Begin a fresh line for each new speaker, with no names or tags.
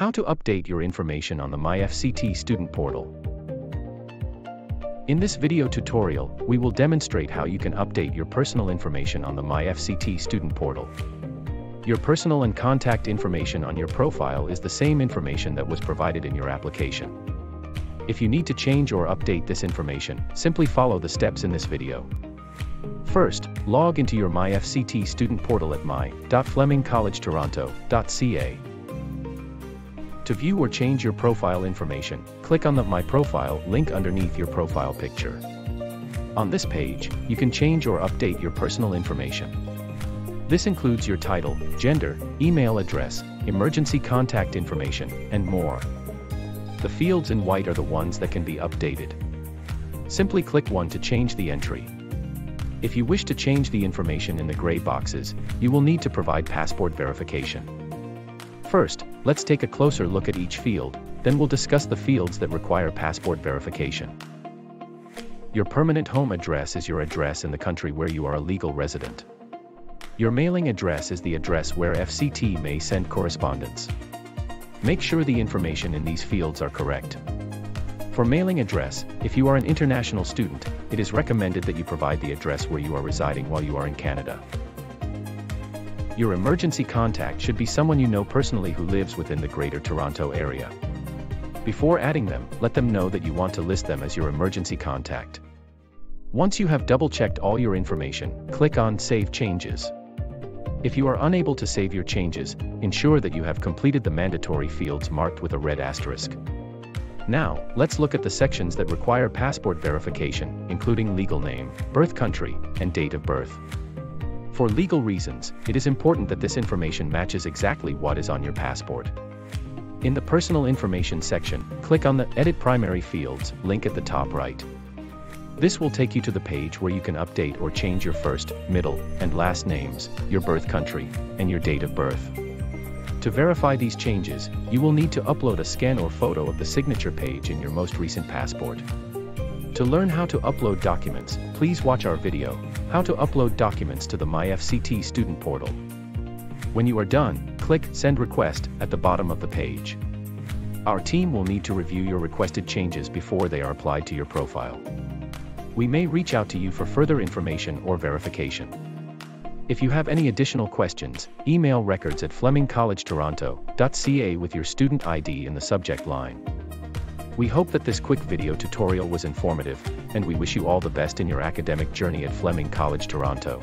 How to update your information on the MyFCT student portal. In this video tutorial, we will demonstrate how you can update your personal information on the MyFCT student portal. Your personal and contact information on your profile is the same information that was provided in your application. If you need to change or update this information, simply follow the steps in this video. First, log into your MyFCT student portal at my.flemingcollegetoronto.ca. To view or change your profile information, click on the My Profile link underneath your profile picture. On this page, you can change or update your personal information. This includes your title, gender, email address, emergency contact information, and more. The fields in white are the ones that can be updated. Simply click one to change the entry. If you wish to change the information in the gray boxes, you will need to provide passport verification. First, let's take a closer look at each field, then we'll discuss the fields that require passport verification. Your permanent home address is your address in the country where you are a legal resident. Your mailing address is the address where FCT may send correspondence. Make sure the information in these fields are correct. For mailing address, if you are an international student, it is recommended that you provide the address where you are residing while you are in Canada. Your emergency contact should be someone you know personally who lives within the Greater Toronto Area. Before adding them, let them know that you want to list them as your emergency contact. Once you have double-checked all your information, click on Save Changes. If you are unable to save your changes, ensure that you have completed the mandatory fields marked with a red asterisk. Now, let's look at the sections that require passport verification, including legal name, birth country, and date of birth. For legal reasons, it is important that this information matches exactly what is on your passport. In the Personal Information section, click on the Edit Primary Fields link at the top right. This will take you to the page where you can update or change your first, middle, and last names, your birth country, and your date of birth. To verify these changes, you will need to upload a scan or photo of the signature page in your most recent passport. To learn how to upload documents, please watch our video, How to Upload Documents to the MyFCT Student Portal. When you are done, click Send Request at the bottom of the page. Our team will need to review your requested changes before they are applied to your profile. We may reach out to you for further information or verification. If you have any additional questions, email records at flemingcollegetoronto.ca with your student ID in the subject line. We hope that this quick video tutorial was informative, and we wish you all the best in your academic journey at Fleming College Toronto.